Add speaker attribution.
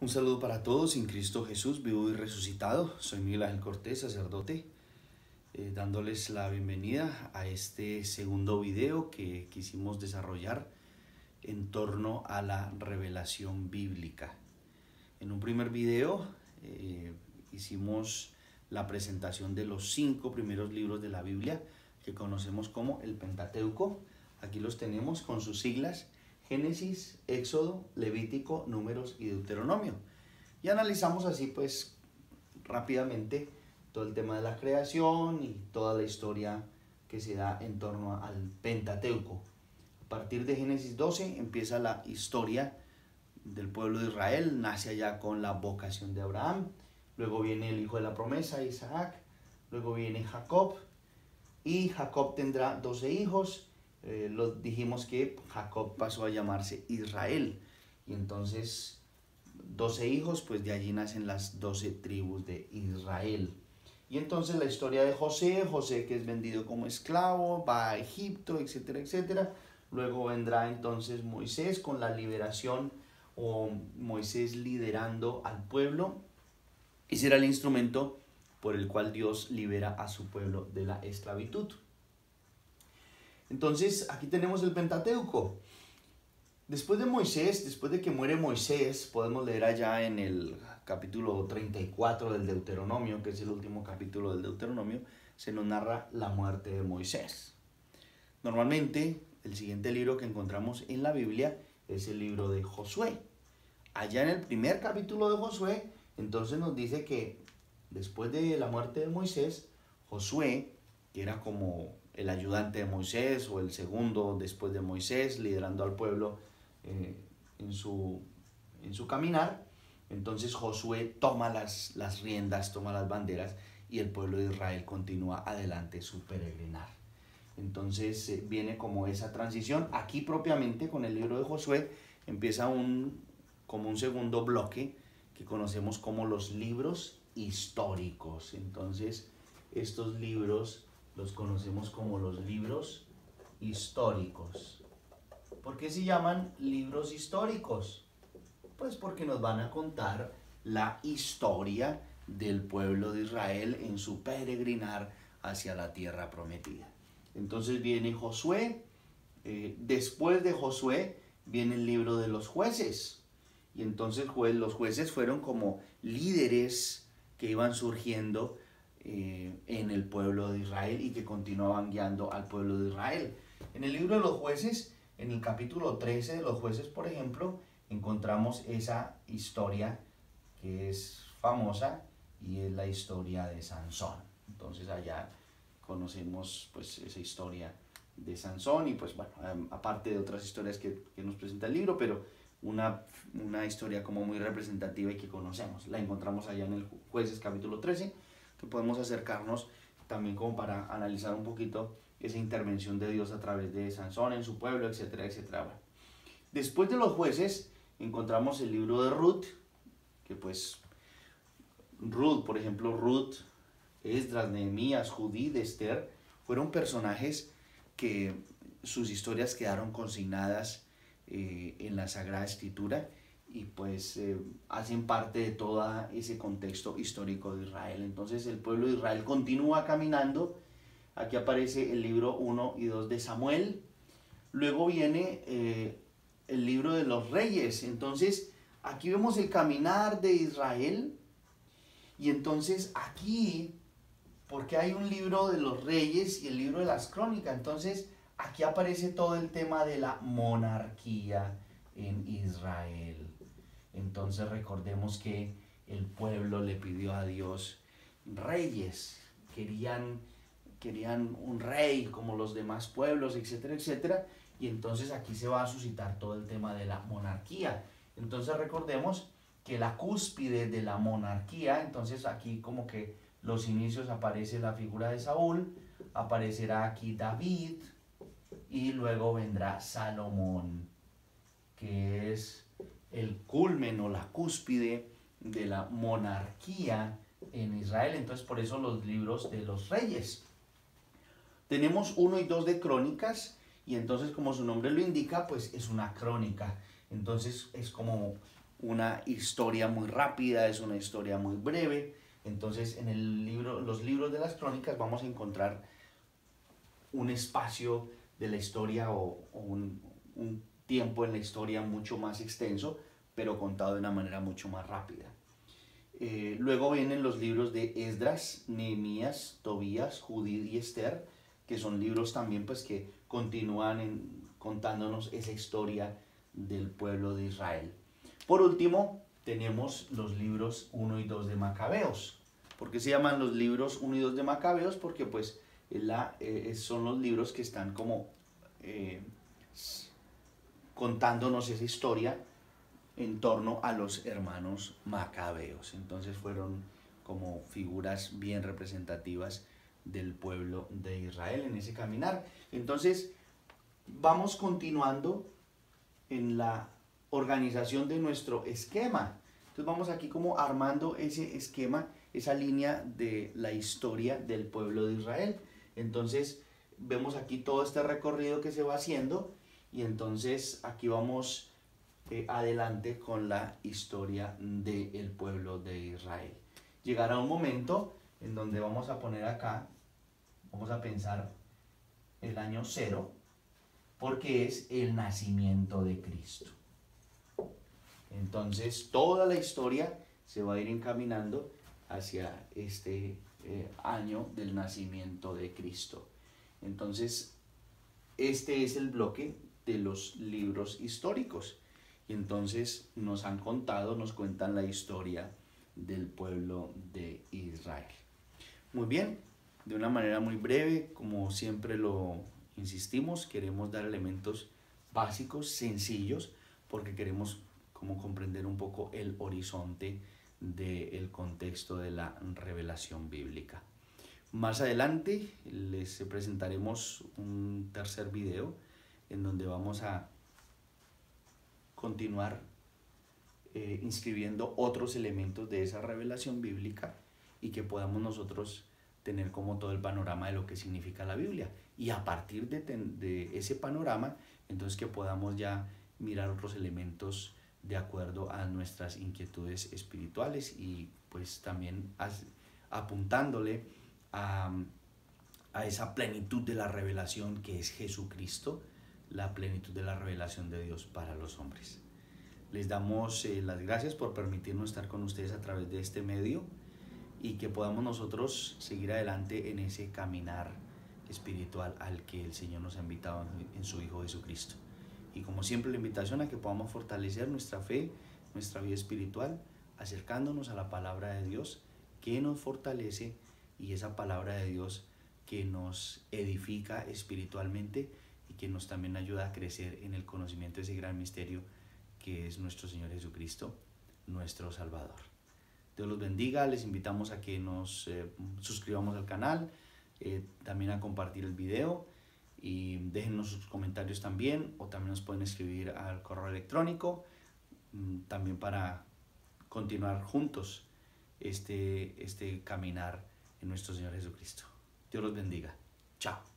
Speaker 1: Un saludo para todos en Cristo Jesús, vivo y resucitado. Soy Miguel Ángel Cortés, sacerdote, eh, dándoles la bienvenida a este segundo video que quisimos desarrollar en torno a la revelación bíblica. En un primer video eh, hicimos la presentación de los cinco primeros libros de la Biblia que conocemos como el Pentateuco. Aquí los tenemos con sus siglas Génesis, Éxodo, Levítico, Números y Deuteronomio. Y analizamos así pues rápidamente todo el tema de la creación y toda la historia que se da en torno al Pentateuco. A partir de Génesis 12 empieza la historia del pueblo de Israel, nace allá con la vocación de Abraham, luego viene el hijo de la promesa, Isaac, luego viene Jacob, y Jacob tendrá 12 hijos, eh, lo dijimos que Jacob pasó a llamarse Israel. Y entonces, 12 hijos, pues de allí nacen las 12 tribus de Israel. Y entonces la historia de José, José que es vendido como esclavo, va a Egipto, etcétera, etcétera. Luego vendrá entonces Moisés con la liberación o Moisés liderando al pueblo y será el instrumento por el cual Dios libera a su pueblo de la esclavitud. Entonces, aquí tenemos el Pentateuco. Después de Moisés, después de que muere Moisés, podemos leer allá en el capítulo 34 del Deuteronomio, que es el último capítulo del Deuteronomio, se nos narra la muerte de Moisés. Normalmente, el siguiente libro que encontramos en la Biblia es el libro de Josué. Allá en el primer capítulo de Josué, entonces nos dice que después de la muerte de Moisés, Josué, que era como el ayudante de Moisés o el segundo después de Moisés, liderando al pueblo eh, en, su, en su caminar. Entonces Josué toma las, las riendas, toma las banderas y el pueblo de Israel continúa adelante su peregrinar. Entonces eh, viene como esa transición. Aquí propiamente con el libro de Josué empieza un, como un segundo bloque que conocemos como los libros históricos. Entonces estos libros los conocemos como los libros históricos. ¿Por qué se llaman libros históricos? Pues porque nos van a contar la historia del pueblo de Israel en su peregrinar hacia la tierra prometida. Entonces viene Josué, eh, después de Josué viene el libro de los jueces. Y entonces los jueces fueron como líderes que iban surgiendo eh, en el pueblo de Israel y que continuaban guiando al pueblo de Israel. En el libro de los jueces, en el capítulo 13 de los jueces, por ejemplo, encontramos esa historia que es famosa y es la historia de Sansón. Entonces allá conocemos pues esa historia de Sansón y pues bueno, aparte de otras historias que, que nos presenta el libro, pero una, una historia como muy representativa y que conocemos. La encontramos allá en el jueces capítulo 13 que podemos acercarnos también como para analizar un poquito esa intervención de Dios a través de Sansón en su pueblo, etcétera, etcétera. Después de los jueces encontramos el libro de Ruth, que pues Ruth, por ejemplo, Ruth, Esdras, Nehemías, Judí, Esther, fueron personajes que sus historias quedaron consignadas eh, en la Sagrada Escritura y pues eh, hacen parte de todo ese contexto histórico de Israel. Entonces el pueblo de Israel continúa caminando. Aquí aparece el libro 1 y 2 de Samuel. Luego viene eh, el libro de los reyes. Entonces aquí vemos el caminar de Israel. Y entonces aquí, porque hay un libro de los reyes y el libro de las crónicas, entonces aquí aparece todo el tema de la monarquía en Israel. Entonces recordemos que el pueblo le pidió a Dios reyes, querían, querían un rey como los demás pueblos, etcétera, etcétera. Y entonces aquí se va a suscitar todo el tema de la monarquía. Entonces recordemos que la cúspide de la monarquía, entonces aquí como que los inicios aparece la figura de Saúl, aparecerá aquí David y luego vendrá Salomón, que es el culmen o la cúspide de la monarquía en Israel. Entonces, por eso los libros de los reyes. Tenemos uno y dos de crónicas, y entonces, como su nombre lo indica, pues es una crónica. Entonces, es como una historia muy rápida, es una historia muy breve. Entonces, en el libro, los libros de las crónicas vamos a encontrar un espacio de la historia o, un, un tiempo en la historia mucho más extenso, pero contado de una manera mucho más rápida. Eh, luego vienen los libros de Esdras, Nehemías, Tobías, Judí y Esther, que son libros también pues que continúan contándonos esa historia del pueblo de Israel. Por último, tenemos los libros 1 y 2 de Macabeos. ¿Por qué se llaman los libros 1 y 2 de Macabeos? Porque pues la, eh, son los libros que están como eh, contándonos esa historia en torno a los hermanos Macabeos. Entonces fueron como figuras bien representativas del pueblo de Israel en ese caminar. Entonces, vamos continuando en la organización de nuestro esquema. Entonces vamos aquí como armando ese esquema, esa línea de la historia del pueblo de Israel. Entonces vemos aquí todo este recorrido que se va haciendo y entonces aquí vamos eh, adelante con la historia del pueblo de Israel. Llegará un momento en donde vamos a poner acá, vamos a pensar el año cero, porque es el nacimiento de Cristo. Entonces toda la historia se va a ir encaminando hacia este eh, año del nacimiento de Cristo. Entonces, este es el bloque de los libros históricos. Y entonces nos han contado, nos cuentan la historia del pueblo de Israel. Muy bien, de una manera muy breve, como siempre lo insistimos, queremos dar elementos básicos, sencillos, porque queremos como comprender un poco el horizonte del contexto de la revelación bíblica. Más adelante les presentaremos un tercer video en donde vamos a continuar eh, inscribiendo otros elementos de esa revelación bíblica y que podamos nosotros tener como todo el panorama de lo que significa la Biblia. Y a partir de, ese panorama, entonces que podamos ya mirar otros elementos de acuerdo a nuestras inquietudes espirituales y pues también apuntándole a, a, esa plenitud de la revelación que es Jesucristo, la plenitud de la revelación de Dios para los hombres. Les damos eh, las gracias por permitirnos estar con ustedes a través de este medio y que podamos nosotros seguir adelante en ese caminar espiritual al que el Señor nos ha invitado en su Hijo Jesucristo. Y como siempre la invitación a que podamos fortalecer nuestra fe, nuestra vida espiritual, acercándonos a la palabra de Dios que nos fortalece y esa palabra de Dios que nos edifica espiritualmente y que nos también ayuda a crecer en el conocimiento de ese gran misterio que es nuestro Señor Jesucristo, nuestro Salvador. Dios los bendiga, les invitamos a que nos eh, suscribamos al canal, eh, también a compartir el video y déjenos sus comentarios también o también nos pueden escribir al correo electrónico mm, también para continuar juntos este, este caminar en nuestro Señor Jesucristo. Dios los bendiga. Chao.